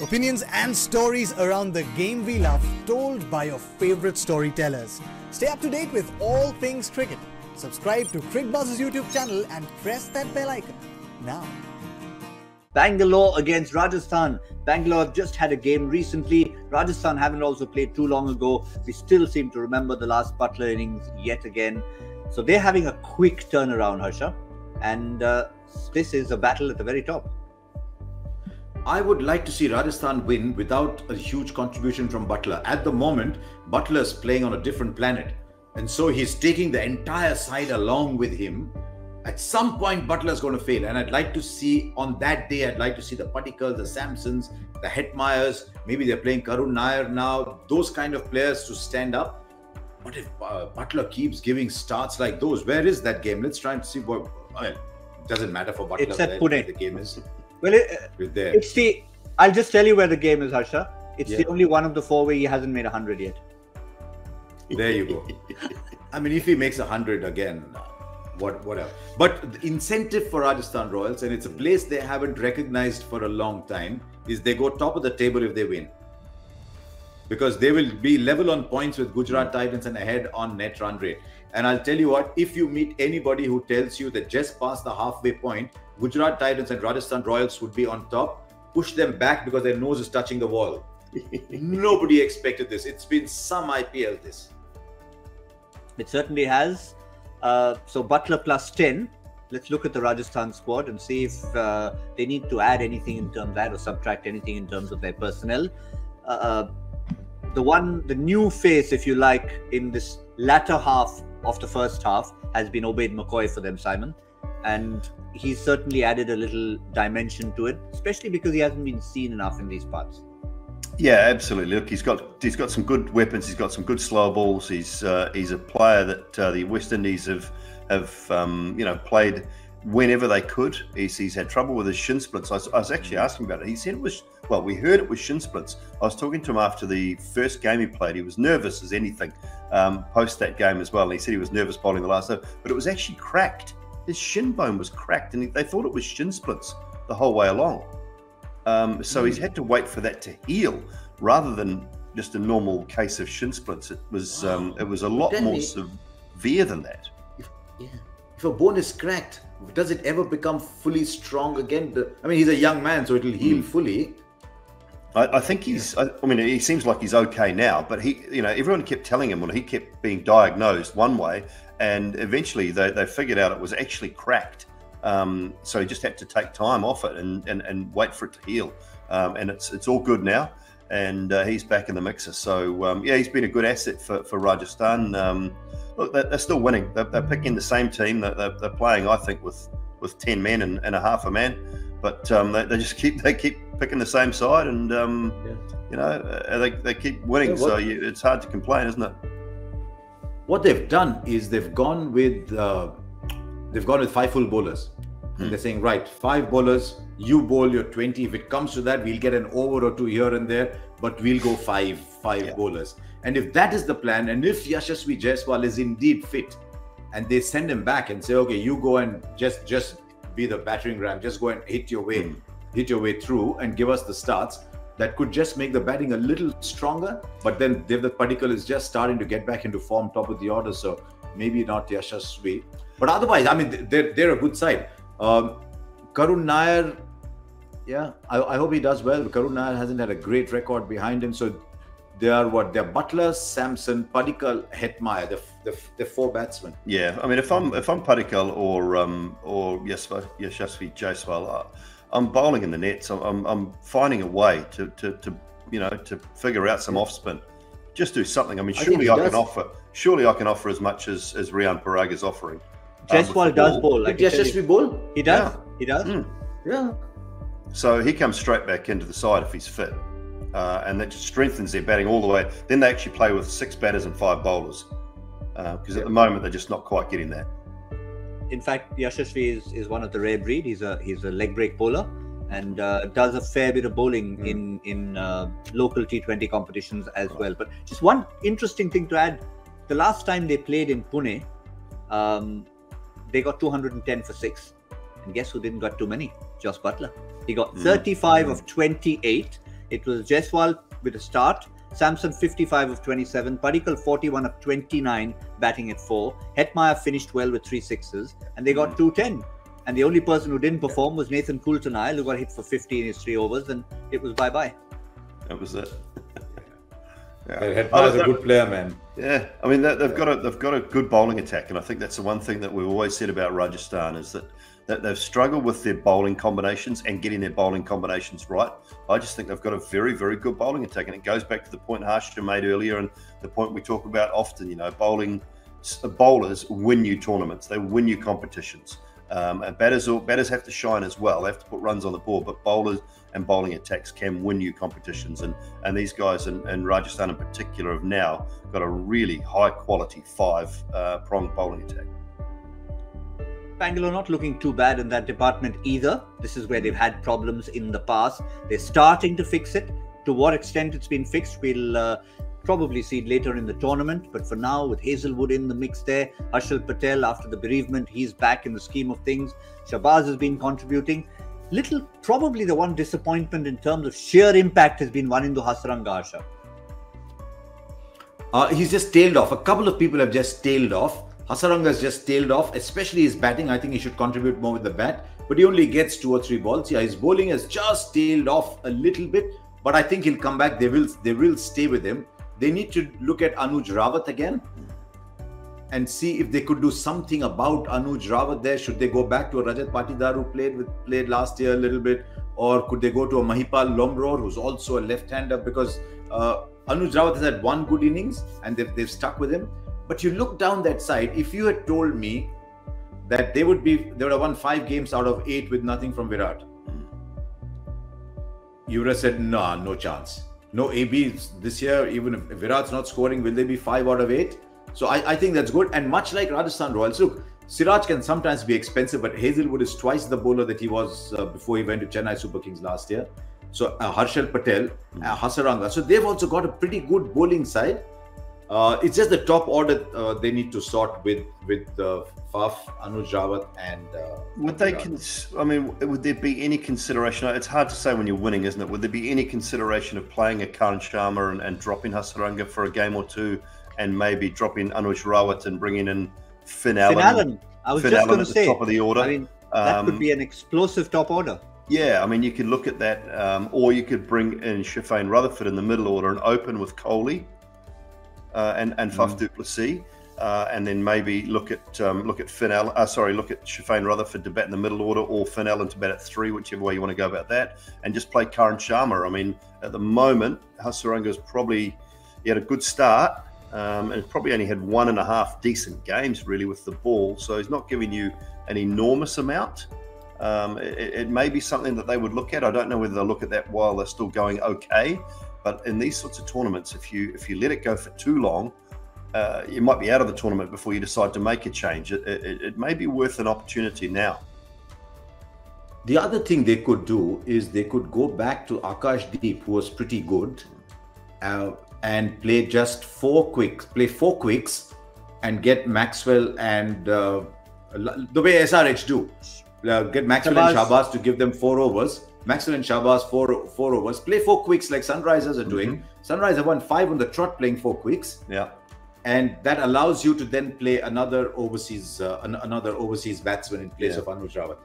Opinions and stories around the game we love, told by your favorite storytellers. Stay up to date with all things cricket. Subscribe to Cricbuzz's YouTube channel and press that bell icon now. Bangalore against Rajasthan. Bangalore have just had a game recently. Rajasthan haven't also played too long ago. We still seem to remember the last Buttler innings yet again. So they're having a quick turnaround, Harsha. And uh, this is a battle at the very top. I would like to see Rajasthan win without a huge contribution from Buttler. At the moment, Buttler is playing on a different planet. And so he's taking the entire side along with him. At some point, Buttler is going to fail. And I'd like to see on that day, I'd like to see the Padikkals, the Samsons, the Hetmyers. Maybe they're playing Karun Nair now. Those kind of players to stand up. What if uh, Buttler keeps giving starts like those? Where is that game? Let's try and see what. I mean, it doesn't matter for Buttler. It's at Pune. The game is. Well, it, there. it's the. I'll just tell you where the game is, Harsha. It's Yeah. the only one of the four where he hasn't made 100 yet. There you go. I mean, if he makes a hundred again, what whatever. But the incentive for Rajasthan Royals, and it's a hmm. place they haven't recognized for a long time, is they go top of the table if they win. Because they will be level on points with Gujarat hmm. Titans and ahead on net run rate. And I'll tell you what, if you meet anybody who tells you that just past the halfway point, Gujarat Titans and Rajasthan Royals would be on top, push them back because their nose is touching the wall. Nobody expected this. It's been some IPL this. It certainly has. Uh, so Buttler plus 10. Let's look at the Rajasthan squad and see if uh, they need to add anything in terms of that or subtract anything in terms of their personnel. Uh, Uh, the one, the new face, if you like, in this latter half of the first half has been Obed McCoy for them, Simon. And he's certainly added a little dimension to it, especially because he hasn't been seen enough in these parts. Yeah, absolutely. Look, he's got he's got some good weapons. He's got some good slow balls. He's uh, he's a player that uh, the West Indies have have um, you know played whenever they could. He's, he's had trouble with his shin splints. I I was actually asking about it. He said it was well, we heard it was shin splints. I was talking to him after the first game he played. He was nervous as anything um, post that game as well. And he said he was nervous bowling the last over, but it was actually cracked. His shin bone was cracked, and they thought it was shin splints the whole way along. Um, so he's had to wait for that to heal rather than just a normal case of shin splints. It was um, it was a lot more severe than that. if, yeah. if a bone is cracked, does it ever become fully strong again? I mean, he's a young man, so it'll heal fully. I, I think he's. I, I mean, he seems like he's okay now, but he, you know, everyone kept telling him, well, he kept being diagnosed one way, and eventually they, they figured out it was actually cracked. Um, so he just had to take time off it and, and, and wait for it to heal. Um, and it's it's all good now, and uh, he's back in the mixer. So um, yeah, he's been a good asset for, for Rajasthan. Um, look, they're, they're still winning. They're, they're picking the same team. They're, they're, they're playing, I think, with with ten men and, and a half a man. But um, they, they just keep they keep picking the same side, and um, Yeah. you know uh, they, they keep winning. Yeah, so you, it's hard to complain, isn't it? What they've done is they've gone with uh, they've gone with five full bowlers. Hmm. And they're saying, right, five bowlers, you bowl your 20. If it comes to that, we'll get an over or two here and there, but we'll go five, five Yeah. bowlers. And if that is the plan, and if Yashasvi Jaiswal is indeed fit, and they send him back and say, okay, you go and just just be the battering ram, just go and hit your way, Hmm. hit your way through and give us the starts. That could just make the batting a little stronger. But then Devdutt Padikkal is just starting to get back into form, top of the order. So maybe not Yashasvi. But otherwise, I mean, they're, they're a good side. Um, Karun Nair, yeah, I, I hope he does well. Karun Nair hasn't had a great record behind him. So they are what? They're Buttler, Samson, Padikkal, Hetmyer, the, the, the four batsmen. Yeah, I mean, if I'm if I'm Padikkal or um, or Yashasvi, Yashasvi Jaiswal, uh, I'm bowling in the nets. I'm, I'm, I'm finding a way to, to, to you know to figure out some off spin. Just do something. I mean, I think surely he I, does. can offer. Surely I can offer as much as as Rian Parag is offering. um, with Jaiswal the does ball. bowl. Like Did I tell you. Yashasvi bowl? He does. Yeah. He does. Mm. Yeah. So he comes straight back into the side if he's fit, uh, and that just strengthens their batting all the way. Then they actually play with six batters and five bowlers, because Yeah. at the moment they're just not quite getting that. In fact, Yashasvi is, is one of the rare breed. He's a he's a leg break bowler and uh, does a fair bit of bowling Mm. in in uh, local T20 competitions as well. But just one interesting thing to add: the last time they played in Pune, um, they got 210 for six, and guess who didn't got too many? Jos Buttler. He got Mm. 35 of 28. It was Jaiswal with a start, Samson 55 of 27, Padikkal 41 of 29, batting at four. Hetmyer finished well with three sixes, and they got hmm. 210. And the only person who didn't perform was Nathan Coulter-Nile, who got hit for 50 in his three overs, and it was bye bye. That was it. Yeah. Hetmyer's oh, a good player, man. Yeah, I mean they've got a they've got a good bowling attack, and I think that's the one thing that we've always said about Rajasthan is that that they've struggled with their bowling combinations and getting their bowling combinations right. I just think they've got a very, very good bowling attack. And it goes back to the point Harsha made earlier and the point we talk about often, you know, bowling bowlers win you tournaments, they win you competitions. Um, and batters, batters have to shine as well. They have to put runs on the board, but bowlers and bowling attacks can win you competitions. And and these guys in, in Rajasthan in particular have now got a really high quality five uh, pronged bowling attack. Bangalore not looking too bad in that department either. This is where they've had problems in the past. They're starting to fix it. To what extent it's been fixed, we'll uh, probably see later in the tournament. But for now, with Hazlewood in the mix there, Harshal Patel after the bereavement, he's back in the scheme of things. Shahbaz has been contributing. Little, probably the one disappointment in terms of sheer impact has been Wanindu Hasaranga Asha. Uh, he's just tailed off. A couple of people have just tailed off. Hasaranga has just tailed off, especially his batting. I think he should contribute more with the bat, but he only gets two or three balls. Yeah, his bowling has just tailed off a little bit, but I think he'll come back. They will they will stay with him. They need to look at Anuj Rawat again and see if they could do something about Anuj Rawat there. Should they go back to a Rajat Patidar who played with played last year a little bit, or could they go to a Mahipal Lomror who's also a left-hander? Because uh, Anuj Rawat has had one good innings and they've, they've stuck with him. But you look down that side, if you had told me that they would be they would have won five games out of eight with nothing from Virat, you would have said, nah, no chance. No AB this year, even if Virat's not scoring, will they be five out of eight? So I, I think that's good. And much like Rajasthan Royals, look, Siraj can sometimes be expensive, but Hazlewood is twice the bowler that he was uh, before he went to Chennai Super Kings last year. So uh, Harshal Patel, uh, Hasaranga. So they've also got a pretty good bowling side. Uh, it's just the top order uh, they need to sort with with uh, Faf, Anuj Rawat, and. Uh, would they? Cons- I mean, would there be any consideration? It's hard to say when you're winning, isn't it? Would there be any consideration of playing a Karn Sharma and, and dropping Hasaranga for a game or two, and maybe dropping Anuj Rawat and bringing in Finn Allen? Finn Allen. I was Finn just going to say. top of the order. I mean, that Um, could be an explosive top order. Yeah, I mean, you could look at that, um, or you could bring in Sherfane Rutherford in the middle order and open with Kohli uh, and and Faf du Plessis, uh, and then maybe look at um, look at Finn Allen. Uh, sorry, look at Sherfane Rutherford to bat in the middle order, or Finn and to bat at three, whichever way you want to go about that, and just play Karn Sharma. I mean, at the moment, Hasaranga's probably he had a good start. Um, and probably only had one and a half decent games really with the ball, so he's not giving you an enormous amount. Um, it, it may be something that they would look at. I don't know whether they'll look at that while they're still going okay. But in these sorts of tournaments, if you if you let it go for too long, uh, you might be out of the tournament before you decide to make a change. It, it, it may be worth an opportunity now. The other thing they could do is they could go back to Akash Deep, who was pretty good, uh, and play just four quicks, play four quicks, and get Maxwell and uh, the way SRH do, uh, get Maxwell and Shahbaz. Shahbaz to give them four overs. Maxwell and Shahbaz four four overs. Play four quicks like Sunrisers are doing. Sunrise have won five on the trot playing four quicks Yeah. and that allows you to then play another overseas uh, an- another overseas batsman in place Yeah. of Anuj Rawat.